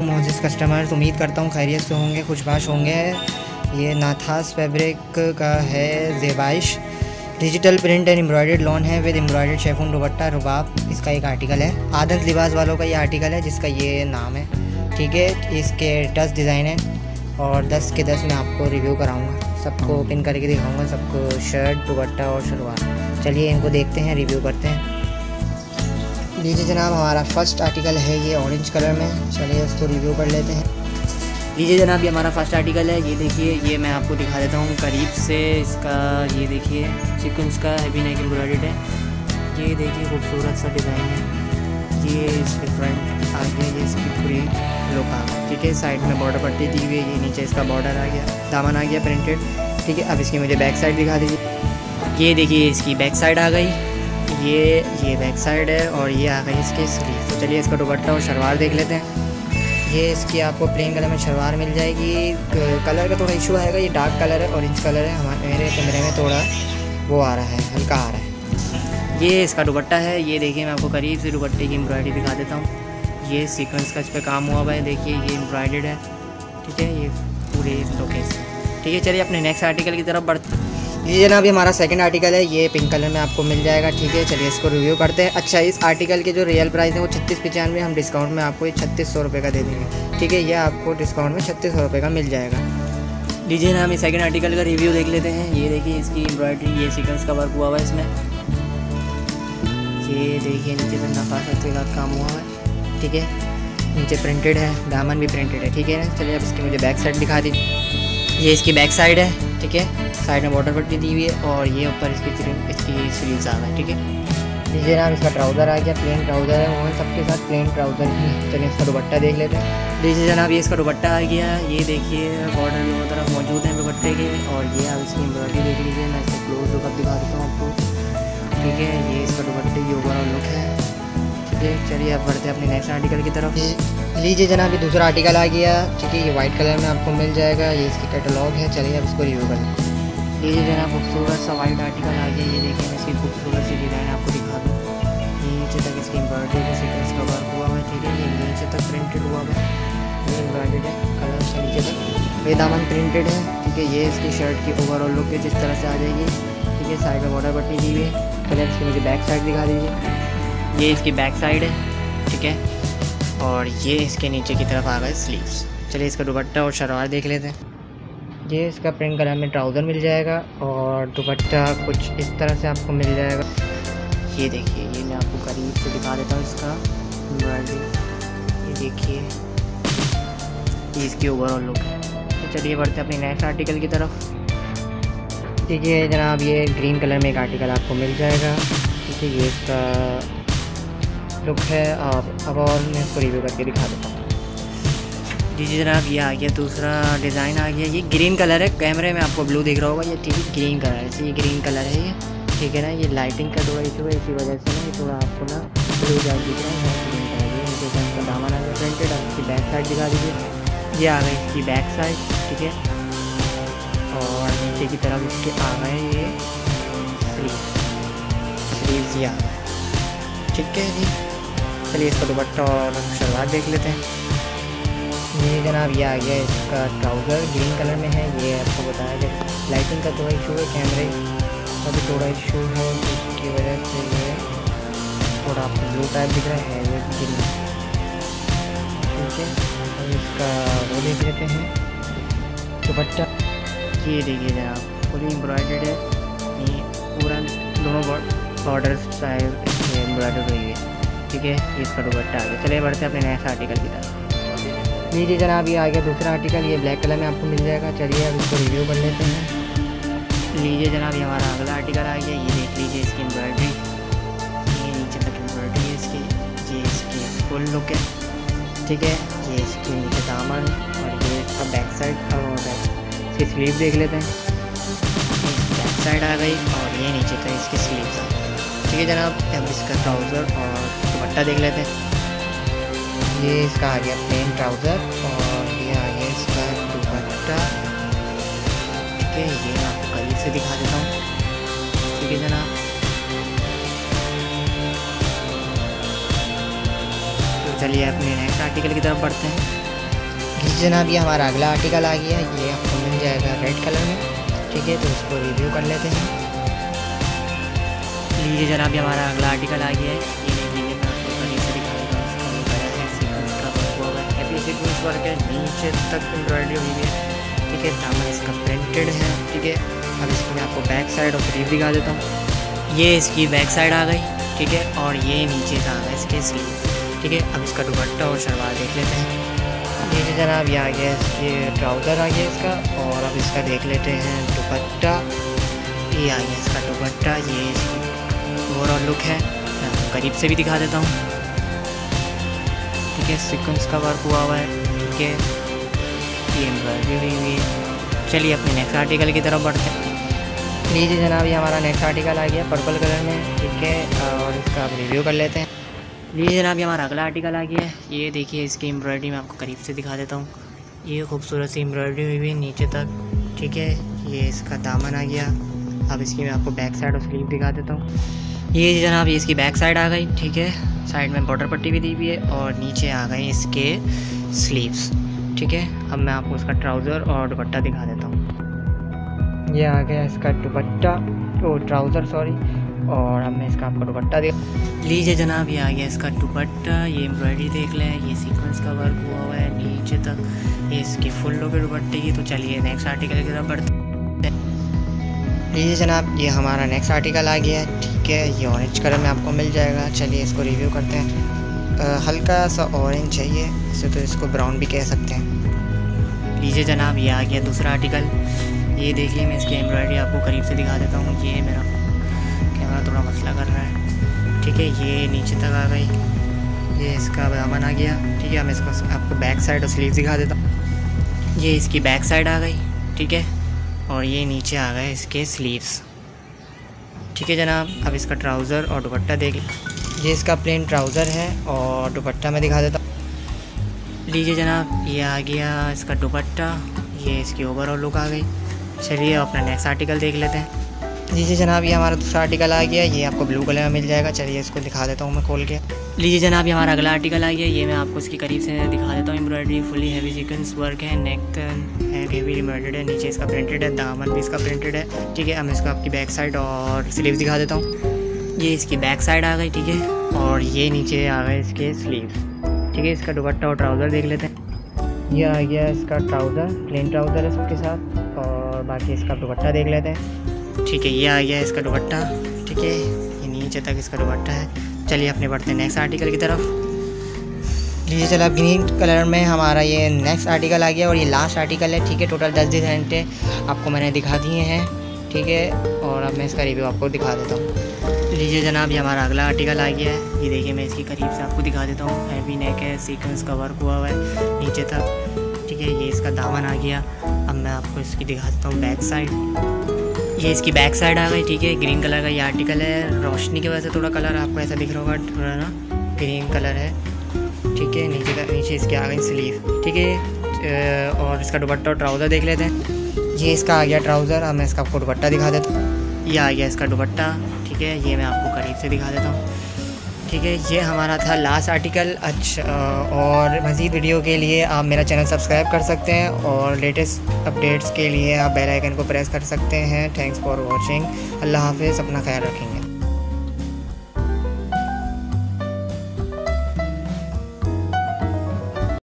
Moses customer उम्मीद करता हूँ खैरियत से होंगे खुशबाश होंगे। ये नाथास फैब्रिक का है Zebaish. Digital print and embroidered lawn है विद एम्ब्रॉयड शेफून दुबट्टा रुबाब इसका एक आर्टिकल है। आदत लिबास वालों का ये आर्टिकल है जिसका ये नाम है। ठीक है इसके दस डिज़ाइन है और दस के दस मैं आपको रिव्यू कराऊँगा। सबको पिन करके दिखाऊँगा सबको शर्ट दुपट्टा और शलवार चलिए इनको देखते हैं रिव्यू करते हैं। लीजिए जनाब, हमारा फ़र्स्ट आर्टिकल है ये ऑरेंज कलर में। चलिए इसको रिव्यू कर लेते हैं। लीजिए जनाब, ये हमारा फ़र्स्ट आर्टिकल है। ये देखिए, ये मैं आपको दिखा देता हूँ। करीब से इसका, ये देखिए चिकन्स का हैवी नेक एम्ब्रॉयड है। ये देखिए, खूबसूरत सा डिज़ाइन है। ये इसके फ्रंट आ गया ये इसकी पूरी लुक ठीक है साइड में बॉर्डर पट्टी दी हुई है, ये नीचे इसका बॉर्डर आ गया। दामन आ गया प्रिंटेड ठीक है, अब इसकी मुझे बैक साइड दिखा दीजिए। ये देखिए, इसकी बैक साइड आ गई। ये ये बैक साइड है और ये आ गई इसकी स्लीव तो चलिए इसका दुपट्टा और शलवार देख लेते हैं। ये इसकी आपको प्लेन कलर में शलवार मिल जाएगी। कलर का थोड़ा इशू आएगा। ये डार्क कलर है ऑरेंज कलर है। हमारे, मेरे कमरे में थोड़ा वो आ रहा है, हल्का आ रहा है। ये इसका दुपट्टा है। ये देखिए मैं आपको करीब से दुपट्टे की एम्ब्रॉयडरी दिखा देता हूँ। ये सीक्वेंस का इस पर काम हुआ हुआ है। देखिए ये एम्ब्रॉयड है। ठीक है? ये पूरे लोकेशन ठीक है, चलिए अपने नेक्स्ट आर्टिकल की तरफ़ बढ़ते ये जनाब ये हमारा सेकंड आर्टिकल है, ये पिंक कलर में आपको मिल जाएगा, ठीक है? चलिए इसको रिव्यू करते हैं। अच्छा इस आर्टिकल के जो रियल प्राइस है, वो छत्तीस पचानवे, हम डिस्काउंट में आपको ये छत्तीस सौ रुपये का दे देंगे, ठीक है? ये आपको डिस्काउंट में छत्तीस सौ रुपये का मिल जाएगा। लीजिए ना, हम इस सेकंड आर्टिकल का रिव्यू देख लेते हैं। ये देखिए, इसकी एम्ब्रॉयडरी ये सीक्वेंस का वर्क हुआ हुआ है इसमें। ये देखिए, नीचे से नफासत के साथ काम हुआ है, ठीक है? नीचे प्रिंटेड है, दामन भी प्रिंटेड है, ठीक है? ना चलिए, अब इसकी मुझे बैक साइड दिखा दी। ये इसकी बैक साइड है ठीक है? साइड में बॉर्डर पट्टी दी हुई है और ये ऊपर इसकी इसकी स्लीव्स आ है ठीक है? लीजिए नाम इसका ट्राउज़र आ गया प्लेन ट्राउज़र है वो सबके साथ प्लेन ट्राउज़र ही चलिए इसका दुपट्टा देख लेते हैं। लीजिए जनाब ये इसका दुपट्टा आ गया ये देखिए बॉर्डर दोनों तरफ़ मौजूद है दुपट्टे के और ये आप इसकी एम्ब्रॉयडरी देख लीजिए मैं इसको क्लोज दिखा देता हूँ आपको। ठीक है ये इसका दुपट्टे की ओवरऑल लुक है। ठीक चलिए आप बढ़ते हैं अपने नेक्स्ट आर्टिकल की तरफ़। लीजिए जनाब, ये दूसरा आर्टिकल आ गया। ठीक है, ये वाइट कलर में आपको मिल जाएगा। ये इसकी कैटलॉग है। चलिए अब इसको रिव्यू कर लीजिए जनाब, खूबसूरत सा वाइट आर्टिकल आ गया। ये देखिए, मैं इसकी खूबसूरत सी डिज़ाइन आपको दिखा दूँ। नीचे तक इसकी एम्ब्रॉयडरी का सीक्वेंस का वर्क हुआ है। ठीक है, ये नीचे तक प्रिंटेड हुआ है। ये एम्ब्रॉयडरी है कलर से नीचे तक। ये दामन प्रिंटेड है। ठीक है, ये इसकी शर्ट की ओवरऑल लुक है, जिस तरह से आ जाएगी। ठीक है साइड में बॉर्डर पट्टी दी हुई है। पहले इसकी मुझे बैक साइड दिखा दीजिए। ये इसकी बैक साइड है, ठीक है? और ये इसके नीचे की तरफ़ आ गए स्लीव्स चलिए इसका दुपट्टा और शलवार देख लेते हैं। ये इसका प्रिंट कलर में ट्राउज़र मिल जाएगा और दुपट्टा कुछ इस तरह से आपको मिल जाएगा। ये देखिए, ये मैं आपको करीब से दिखा देता हूँ इसका। ये देखिए इसकी ओवरऑल लुक है। तो चलिए बढ़ते अपनी नेक्स्ट आर्टिकल की तरफ़। देखिए जनाब, ये ग्रीन कलर में एक आर्टिकल आपको मिल जाएगा। ठीक है ये इसका लुक है और अब और मैं इसको रिव्यू करके दिखा देता हूँ। जी जी जनाब, ये आ गया दूसरा डिज़ाइन आ गया। ये ग्रीन कलर है। कैमरे में आपको ब्लू दिख रहा होगा। ये ठीक है ग्रीन कलर है ये ग्रीन कलर है ये। ठीक है ना? ये लाइटिंग का थोड़ा इशू है। इसी वजह से ना ये थोड़ा आपको ना ब्लू जाइट दिख रहा है। ग्रीन कलर ये नीचे इसका दामन आ गया प्रिंटेड इसकी बैक साइड दिखा दीजिए। ये आ गई इसकी बैक साइड ठीक है? और नीचे की तरफ़ इसके आ गए ये स्लीव स्लीव ये आ गए। ठीक है जी। चलिए इसका दुपट्टा और शलवार देख लेते हैं। ये जनाब, ये आ गया इसका ट्राउज़र, ग्रीन कलर में है। ये आपको बताया गया लाइटिंग का थोड़ा इशू है, कैमरे का भी थोड़ा इशू है जिसकी वजह से ये थोड़ा आपको ब्लू टाइप दिख रहा है, ये ग्रीन। ठीक है और इसका वो देख लेते हैं। दुपट्टा, ये देखिए जनाब, पूरी एम्ब्रॉयड है। ये पूरा दोनों बॉर्डर साइड एम्ब्रॉयडर हुई है। ठीक है इसका दुपट्टा आ गया चलिए, बढ़ते अपने नेक्स्ट आर्टिकल की तरफ़। लीजिए जनाब, ये आ गया दूसरा आर्टिकल ये ब्लैक कलर में आपको मिल जाएगा। चलिए, अब इसको रिव्यू कर लेते हैं। लीजिए जनाब, ये हमारा अगला आर्टिकल आ गया। ये देख लीजिए इसकी एम्ब्रॉयडरी ये नीचे तक एम्ब्रॉयडरी है इसकी। ये इसकी फुल लुक है। ठीक है, ये इसकी नीचे दामन और ये इसका बैक साइड और इसकी स्लीव देख लेते हैं। बैक साइड आ गई और ये नीचे तक इसकी स्लीव ठीक है जनाब, अब इसका ट्राउज़र और दुपट्टा देख लेते हैं। ये इसका आ गया प्लेन ट्राउज़र और ये आ गया इसका दुपट्टा। ठीक है, ये मैं आपको करीब से दिखा देता हूँ। ठीक है, जनाब। तो चलिए अपने नेक्स्ट आर्टिकल की तरफ़ बढ़ते हैं। जी, जनाब, ये हमारा अगला आर्टिकल आ गया। ये आपको मिल जाएगा रेड कलर में। ठीक है तो इसको रिव्यू कर लेते हैं। लीजिए जनाब, ये हमारा अगला आर्टिकल आ गया है। हैप्पी सीक्वेंस वर्क है नीचे तक एम्ब्रॉयडरी हुई है। ठीक है, दामन इसका प्रिंटेड है। ठीक है, अब इसको मैं आपको बैक साइड और स्लीव दिखा देता हूँ। ये इसकी बैक साइड आ गई, ठीक है, और ये नीचे का आ गया इसके स्लीव ठीक है, अब इसका दुपट्टा और शलवार देख लेते हैं। जो जनाब ये आ गया इसके ट्राउज़र आ गया इसका, और अब इसका देख लेते हैं दुपट्टा। ये आ गया इसका दुपट्टा, ये इसकी ओवरऑल लुक है। मैं आपको करीब से भी दिखा देता हूँ। है सिक्वेंस का वर्क हुआ हुआ है, ठीक है? ये एम्ब्रॉयडरी हुई हुई है। चलिए अपने नेक्स्ट आर्टिकल की तरफ़ बढ़ते हैं। लीजिए जनाब, ये हमारा नेक्स्ट आर्टिकल आ गया पर्पल कलर में, ठीक है? और इसका आप रिव्यू कर लेते हैं। लीजिए जनाब, ये हमारा अगला आर्टिकल आ गया है। ये देखिए, इसकी एम्ब्रॉयडरी मैं आपको करीब से दिखा देता हूँ। ये खूबसूरत सी एम्ब्रॉयडरी हुई हुई नीचे तक, ठीक है? ये इसका दामन आ गया। अब इसकी मैं आपको बैक साइड और स्लीव दिखा देता हूँ। ये जनाब, ये इसकी बैक साइड आ गई, ठीक है? साइड में बॉर्डर पट्टी भी दी हुई है और नीचे आ गए इसके स्लीव्स ठीक है, अब मैं आपको इसका ट्राउज़र और दुपट्टा दिखा देता हूँ। ये आ गया इसका दुपट्टा, ओ ट्राउज़र सॉरी और अब मैं इसका आपको दुपट्टा दे लीजिए जनाब, ये आ गया इसका दुपट्टा, ये एम्ब्रॉयडरी देख लें, ये सीक्वेंस का वर्क हुआ हुआ है, नीचे तक ये इसकी फुल लोग दुपट्टे की। तो चलिए नेक्स्ट आर्टिकल की तरफ़ बढ़ते लीजिए जनाब ये हमारा नेक्स्ट आर्टिकल आ गया है ठीक है ये ऑरेंज कलर में आपको मिल जाएगा। चलिए इसको रिव्यू करते हैं। आ, हल्का सा ऑरेंज चाहिए इसे तो इसको ब्राउन भी कह सकते हैं। लीजिए जनाब ये आ गया दूसरा आर्टिकल ये देखिए मैं इसकी एम्ब्रॉयडरी आपको करीब से दिखा देता हूँ। ये मेरा कैमरा थोड़ा मसला कर रहा है। ठीक है ये नीचे तक आ गई। ये इसका दामन आ गया। ठीक है मैं इसको आपको बैक साइड और स्लीव दिखा देता हूँ। ये इसकी बैक साइड आ गई। ठीक है और ये नीचे आ गए इसके स्लीव्स ठीक है जनाब, अब इसका ट्राउज़र और दुपट्टा देख ये इसका प्लेन ट्राउज़र है और दुपट्टा मैं दिखा देता लीजिए जनाब, ये आ गया इसका दुपट्टा, ये इसकी ओवरऑल लुक आ गई। चलिए अपना नेक्स्ट आर्टिकल देख लेते हैं। लीजिए जनाब, ये हमारा दूसरा आर्टिकल आ गया, ये आपको ब्लू कलर में मिल जाएगा। चलिए इसको दिखा देता हूँ मैं खोल के। लीजिए जनाब, ये हमारा अगला आर्टिकल आ गया ये मैं आपको इसके करीब से दिखा देता हूँ। Embroidery fully heavy sequence work है नेक है एम्ब्रॉयडर्ड है, नीचे इसका प्रिंटेड है, दामन भी इसका प्रिंटेड है। ठीक है, अब मैं इसका आपकी बैक साइड और स्लीव दिखा देता हूँ। ये इसकी बैक साइड आ गई, ठीक है, और ये नीचे आ गए इसके स्लीव ठीक है, इसका दुपट्टा और ट्राउज़र देख लेते हैं। ये आ गया इसका ट्राउज़र प्लेन ट्राउज़र है सबके साथ, और बाकी इसका दुपट्टा देख लेते हैं। ठीक है, ये आ गया इसका दुपट्टा। ठीक है, ये नीचे तक इसका दुपट्टा है। चलिए अपने बढ़ते नेक्स्ट आर्टिकल की तरफ़। लीजिए, चलो अब ग्रीन कलर में हमारा ये नेक्स्ट आर्टिकल आ गया और ये लास्ट आर्टिकल है, ठीक है टोटल दस डिज़ाइन थे आपको मैंने दिखा दिए हैं, ठीक है, और अब मैं इसका रिव्यू आपको दिखा देता हूँ। लीजिए जनाब, ये हमारा अगला आर्टिकल आ गया है। ये देखिए, मैं इसकी करीब से आपको दिखा देता हूँ। हैवी नेक है सीक्वेंस का वर्क हुआ हुआ है, नीचे तक, ठीक है, ये इसका दामन आ गया। अब मैं आपको इसकी दिखा देता हूँ बैक साइड ये इसकी बैक साइड आ गई, ठीक है? ग्रीन कलर का ये आर्टिकल है। रोशनी की वजह से थोड़ा कलर आपको ऐसा दिख रहा होगा, थोड़ा ना ग्रीन कलर है। ठीक है? नीचे का, नीचे इसके आ गई स्लीव ठीक है? और इसका दुपट्टा और ट्राउज़र देख लेते हैं। ये इसका आ गया ट्राउज़र अब मैं इसका आपको दुपट्टा दिखा देता हूँ। ये आ गया इसका दुपट्टा। ठीक है? ये मैं आपको करीब से दिखा देता हूँ। ठीक है ये हमारा था लास्ट आर्टिकल। अच्छा और मज़ीद वीडियो के लिए आप मेरा चैनल सब्सक्राइब कर सकते हैं और लेटेस्ट अपडेट्स के लिए आप बेल आइकन को प्रेस कर सकते हैं। थैंक्स फॉर वॉचिंग अल्लाह हाफिज़, अपना ख्याल रखेंगे।